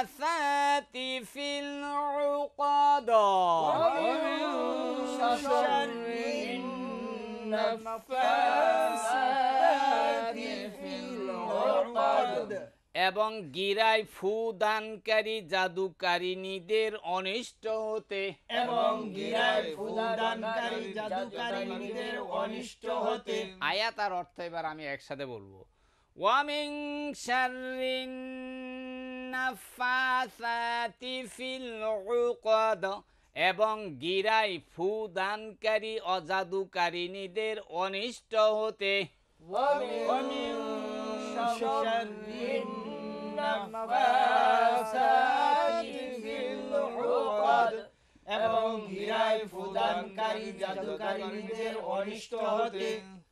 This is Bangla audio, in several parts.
النفاثات في العقد এবং গিরায় ফু দানকারী জাদুকারিনীদের অনিষ্ট হতে এবং গিরায় ফুদানকারী জাদুকারিনীদের অনিষ্ট হতে আয়াত আর অর্থ এবার আমি একসাথে বলবো ওয়ামিং শাররিন নাফাসাতি ফিল উকদ এবং গিরাই ফু দানকারী অজাদুকারিনীদের অনিষ্ট হতে ومن شر النفاثات في العقد এবং গিরায় ফুদানকারী জাদুকারিনীদের অনিষ্ট হতে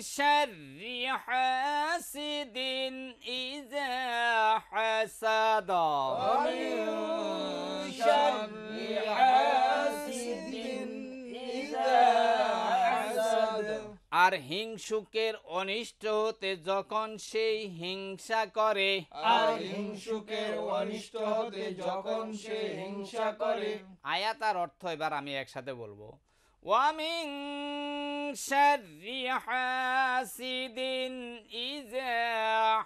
شر حاسد إذا حسد ومن شر حاسد إذا حسد আর হিংসুকের অনিষ্ট হতে যখন সেই হিংসা করে আর হিংসুকের অনিষ্ট হতে যখন সে হিংসা করে আয়াত আর অর্থ এবার আমি একসাথে বলবো ওয়ামিং শাররি হাসিদিন ইজা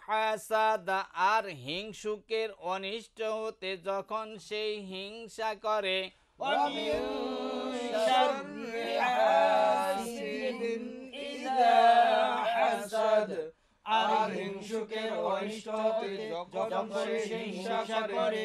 হাসাদ আর হিংসুকের অনিষ্ট হতে যখন সেই হিংসা করে ومن شر حاسد إذا حسد আর হিংসুকের অনিষ্ট হতে যখন সে হিংসা করে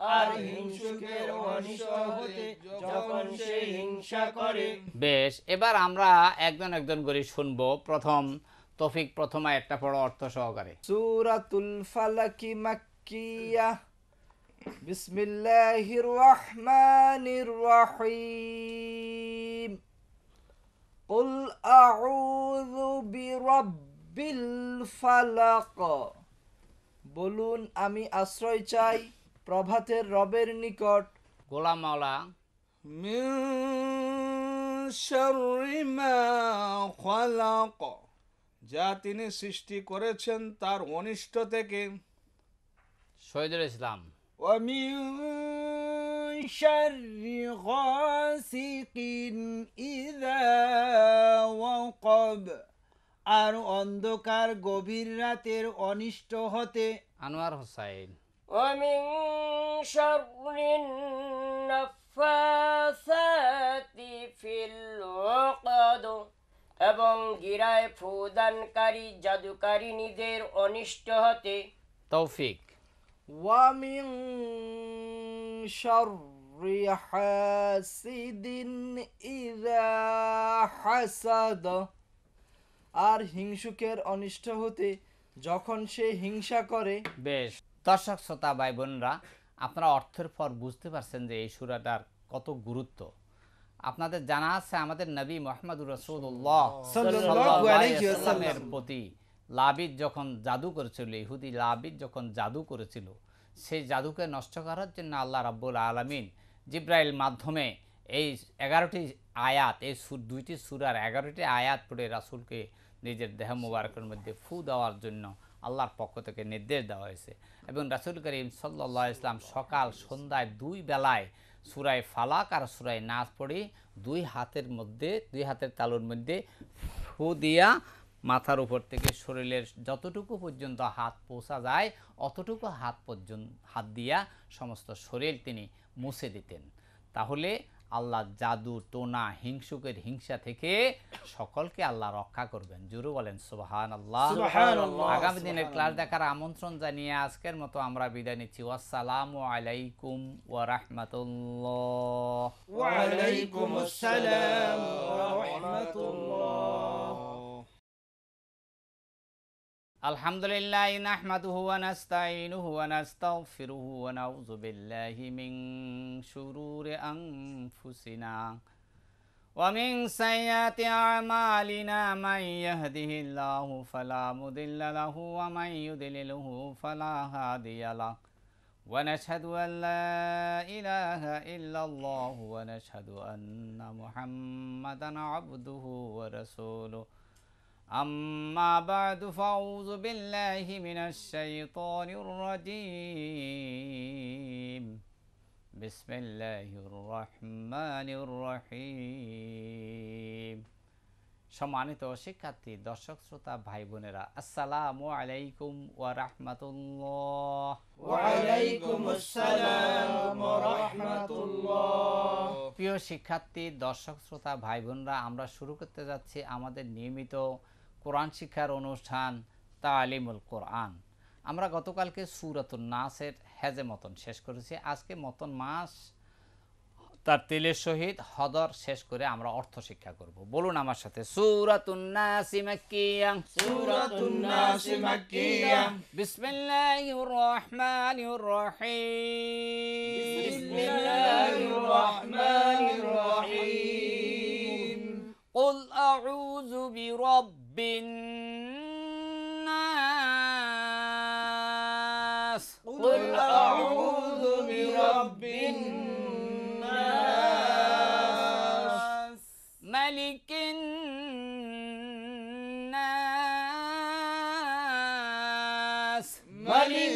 আর হিংসুকের অনিষ্ট হতে যখন সে হিংসা করে বেশ এবার আমরা একজন একজন করে শুনবো প্রথম তফিক প্রথম একটা পড়ো অর্থ সহকারে সুরাতুল ফালাকি মাক্কিয়া বিসমিল্লাহির রহমানির রহিম قل أعوذ برب الفلق বলুন আমি আশ্রয় চাই প্রভাতের রবের নিকট গোলাম মাওলা من شر ما خلق যা তিনি সৃষ্টি করেছেন তার অনিষ্ট থেকে শহীদুল ইসলাম ومن شر غاسق إذا وقب আর অন্ধকার গভীর রাতের অনিষ্ট হতে আনোয়ার হোসাইন ومن شر النفاثات في العقد এবং গিরায় ফুদানকারী জাদুকারিনীদের অনিষ্ট হতে তৌফিক ومن شر حاسد إذا حسد আর হিংসুকের অনিষ্ট হতে যখন সে হিংসা করে বেশ দর্শক শ্রোতা ভাই বোনরা আপনারা অর্থের পর বুঝতে পারছেন যে এই সুরাটার কত গুরুত্ব আপনাদের জানা আছে আমাদের নবী মোহাম্মদ। এর প্রতি লাবিদ যখন জাদু করেছিল ইহুদি লাবিদ যখন জাদু করেছিল সেই জাদুকে নষ্ট করার জন্য আল্লাহ রাব্বুল আলমিন জিব্রাইল মাধ্যমে এই এগারোটি আয়াত এই সুর দুইটি সুরার এগারোটি আয়াত পড়ে রাসুলকে নিজের দেহ মুবারকের মধ্যে ফু দেওয়ার জন্য আল্লাহর পক্ষ থেকে নির্দেশ দেওয়া হয়েছে। এবং রাসূল করিম সাল্লাহ ইসলাম সকাল, সন্ধ্যায় দুই বেলায় সুরায় ফালাক আর সুরায় নাচ পড়ে দুই হাতের মধ্যে, দুই হাতের তালুর মধ্যে ফু দিয়া মাথার উপর থেকে শরীরের যতটুকু পর্যন্ত হাত পৌঁছা যায়, অতটুকু হাত পর্যন্ত, হাত দিয়া সমস্ত শরীর তিনি মুছে দিতেন। তাহলে আল্লাহ জাদু টোনা হিংসুকের হিংসা থেকে সকলকে আল্লাহ রক্ষা করবেন। জুরু বলেন সুবাহান আল্লাহ আগামী দিনের ক্লাস দেখার আমন্ত্রণ জানিয়ে আজকের মতো আমরা বিদায় নিচ্ছি। আসসালাম আলাইকুম ওয়া রাহমাতুল্লাহ। আলাইকুম ওয়া রাহমাতুল্লাহ। الحمد لله نحمده ونستعينه ونستغفره ونعوذ بالله من شرور أنفسنا ومن سيئات أعمالنا من يهده الله فلا مضل له ومن يضلله فلا هادي له ونشهد أن لا إله إلا الله ونشهد أن محمدا عبده ورسوله أما بعد فأعوذ بالله من الشيطان الرجيم بسم الله الرحمن الرحيم সম্মানিত শিক্ষার্থী দর্শক শ্রোতা ভাই বোনেরা আসসালামু আলাইকুম ওয়া রাহমাতুল্লাহ وعليكم السلام ورحمة الله প্রিয় শিক্ষার্থী দর্শক শ্রোতা ভাই বোনরা আমরা শুরু করতে যাচ্ছি আমাদের নিয়মিত কোরআন শিক্ষার অনুষ্ঠান তালিমুল কোরআন আমরা গতকালকে সুরাতুল নাসের হেজে মতন শেষ করেছি আজকে মতন মাস তার তেলের সহিত হদর শেষ করে আমরা অর্থ শিক্ষা করব বলুন আমার সাথে সুরাতুন নাসি মাক্কিয়া سورة الناس مكية বিসমিল্লাহির রহমানির রহিম بسم الله الرحمن الرحيم قل أعوذ برب الناس قل أعوذ برب الناس. ملك الناس. ملك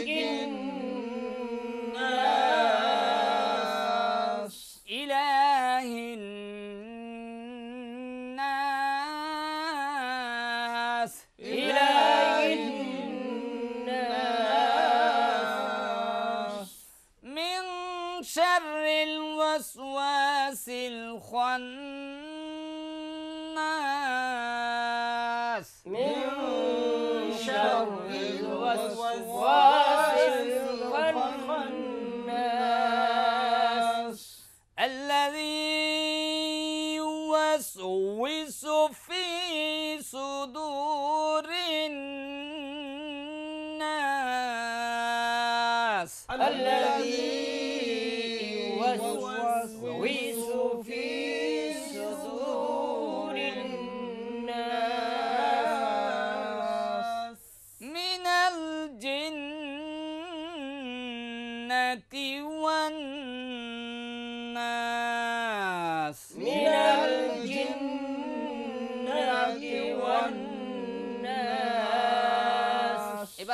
الخناس من شر الوسواس.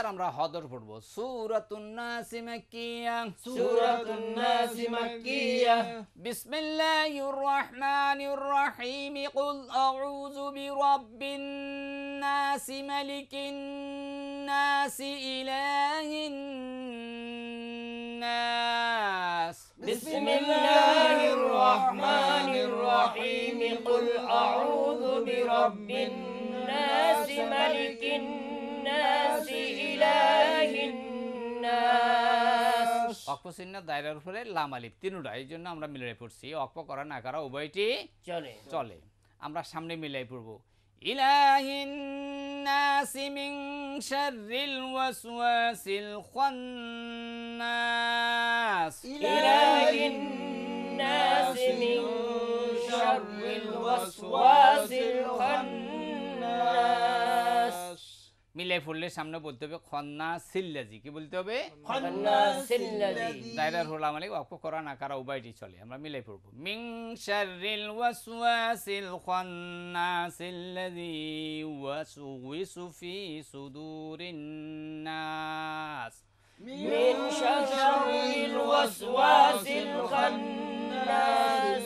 আমরা হদর পড়বো সুরাতুন নাস মাক্কিয়া سورة الناس مكية بسم الله الرحمن الرحيم قل أعوذ برب الناس ملك الناس إله الناس بسم الله الرحمن الرحيم قل أعوذ برب الناس ملك الناس إله الناس অক্পচিহ্ন দায়রার উপরে লাম আলিফ তিনুটা এই জন্য আমরা মিলাই পড়ছি অক্প করা না করা উভয়টি চলে চলে আমরা সামনে মিলাই পড়ব ইলাহিন নাসি মিন শাররিল ওয়াসওয়াসিল খান্নাস إله الناس من شر الوسواس الخناس মিলাই পড়লে সামনে বলতে হবে খন্না সিল্লাজি কি বলতে হবে خناس الذي দায়রার হলাম আলী অক্ষ করা না কারা উভয়টি চলে আমরা মিলাই পড়ব মিং শাররিল ওয়াসওয়াসিল খান্নাসিল্লাযী ওয়াসওয়িসু ফি সুদুরিন নাস من شر الوسواس الخناس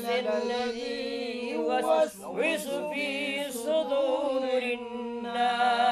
الذي يوسوس في صدور الناس এখানে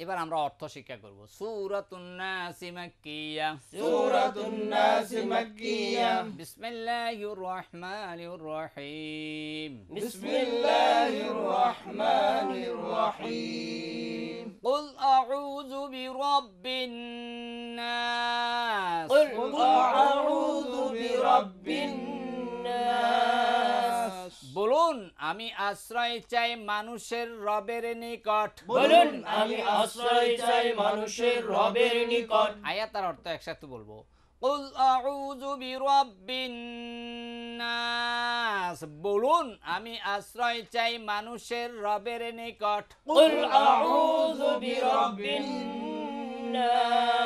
এবার আমরা অর্থ শিক্ষা করব সূরাতুন নাস মাক্কিয়া সূরাতুন নাস মাক্কিয়া বিসমিল্লাহির রহমানির রহিম বিসমিল্লাহির রহমানির রহিম قل أعوذ برب الناس قل أعوذ برب الناس বলুন আমি আশ্রয় চাই মানুষের রবের নিকট বলুন আমি আশ্রয় চাই মানুষের রবের নিকট আয়াতার অর্থ একসাথে বলবো قل أعوذ برب الناس বলুন আমি আশ্রয় চাই মানুষের রবের নিকট قل أعوذ برب الناس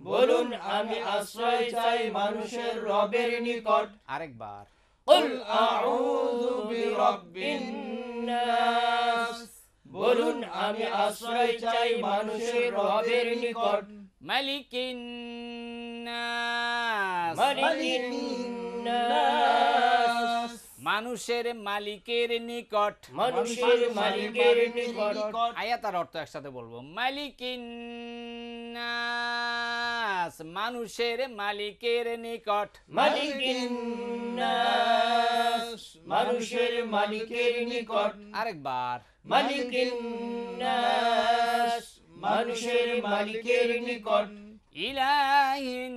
বলুন আমি আশ্রয় চাই মানুষের রবের নিকট আরেকবার قل أعوذ برب الناس বলুন আমি আশ্রয় চাই মানুষের রবের নিকট মালিকিন নাস মালিকিন নাস মানুষের মালিকের নিকট মানুষের মালিকের নিকট আয়াতার অর্থ একসাথে বলবো মালিকিন নাস মানুষের মালিকের নিকট। মালিকিন নাস মানুষের মালিকের নিকট। আরেকবার। মালিকিন নাস মানুষের মালিকের নিকট। ইলাহিন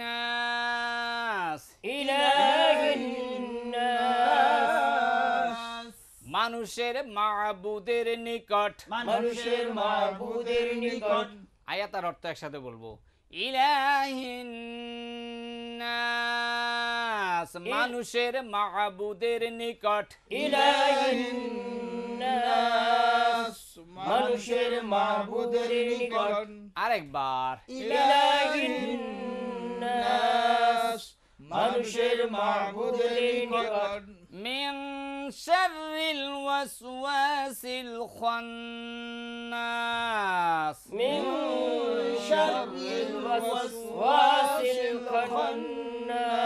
নাস ইলাহিন মানুষের মাবুদের নিকট। মানুষের মাবুদের নিকট। আয়াতার অর্থ একসাথে বলব। ইলাহিন নাস মানুষের মাবুদের নিকট। ইলাহিন নাস মানুষের মাবুদের নিকট। আরেকবার। ইলাহিন নাস মানুষের মাবুদের নিকট। شر الوسواس الخناس من شر الوسواس الخناس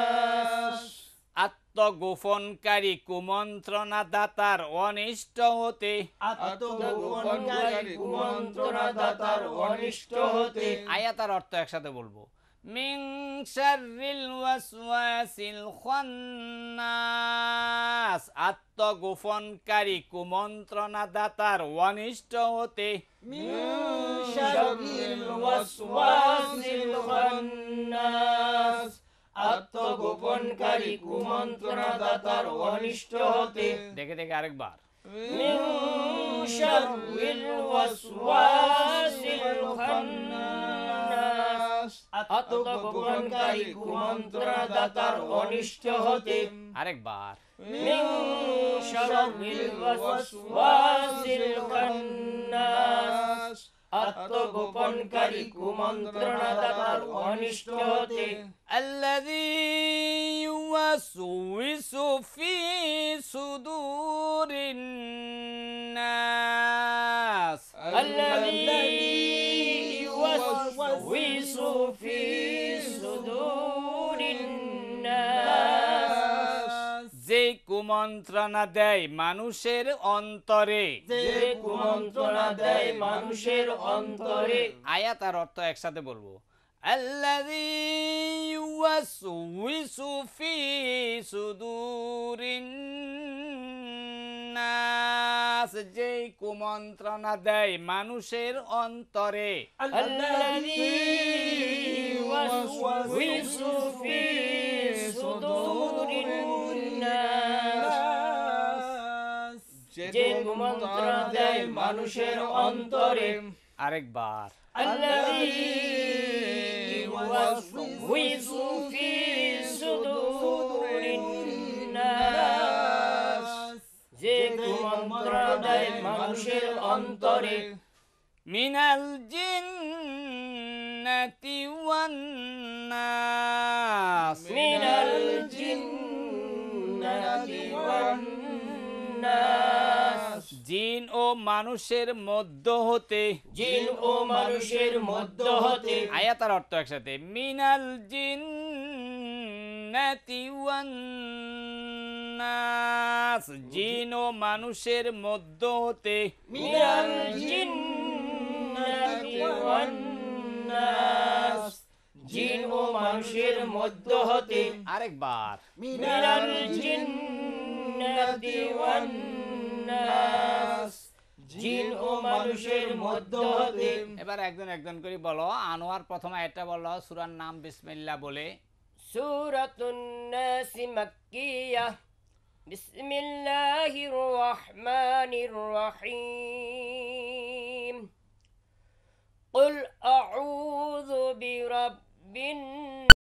আত্মগোপনকারী কুমন্ত্রণা দাতার অনিষ্ট হতে আত্মগোপনকারী কুমন্ত্রণা দাতার অনিষ্ট হতে আয়াতার অর্থ একসাথে বলবো মিং শাররিল ওয়াসওয়াসিল খান্নাস আত্মগোপনকারী কুমন্ত্রণা দাতার অনিষ্ট হতে من شر الوسواس الخناس আত্মগোপনকারী কুমন্ত্রণা দাতার অনিষ্ট হতে দেখে দেখে আরেকবার من شر الوسواس الخناس আত্মগোপনকারী কুমন্ত্রণা দাতার অনিষ্ট হতে আরেকবার من شر الوسواس الخناس আত্মগোপনকারী কুমন্ত্রণা দাতার অনিষ্ট হতে الذي يوسوس في صدور الناس الذي يوسوس في صدور الناس যে কুমন্ত্রণা দেয় মানুষের অন্তরে যে কুমন্ত্রণা দেয় মানুষের অন্তরে আয়াত আর অর্থ একসাথে বলবো الذي يوسوس في صدور الناس ইখলাস যেই কুমন্ত্রণা দেয় মানুষের অন্তরে। যে কুমন্ত্রণা দেয় মানুষের অন্তরে। আরেকবার। আল্লাহ মানুষের অন্তরে। মিনাল জিন্নাতি ওয়ান নাস। মিনাল জিন্নাতি ওয়ান নাস। জিন ও মানুষের মধ্য হতে। জিন ও মানুষের মধ্য হতে। আয়াতার অর্থ একসাথে। মিনাল জিন্নাতি ওয়ান নাস। জিন ও মানুষের মধ্য হতে। মিনাল জিন্নাতি ওয়ান নাস জিন ও মানুষের মধ্য হতে। আরেকবার। মিনাল জিন্নাতি ওয়ান নাস জিন ও মানুষের মধ্য হতে। এবার একজন একজন করে বলো আনোয়ার প্রথমে আয়াতটা বলো সুরার নাম বিসমিল্লাহ বলে। সূরাতুন নাস بسم الله الرحمن الرحيم. قل أعوذ برب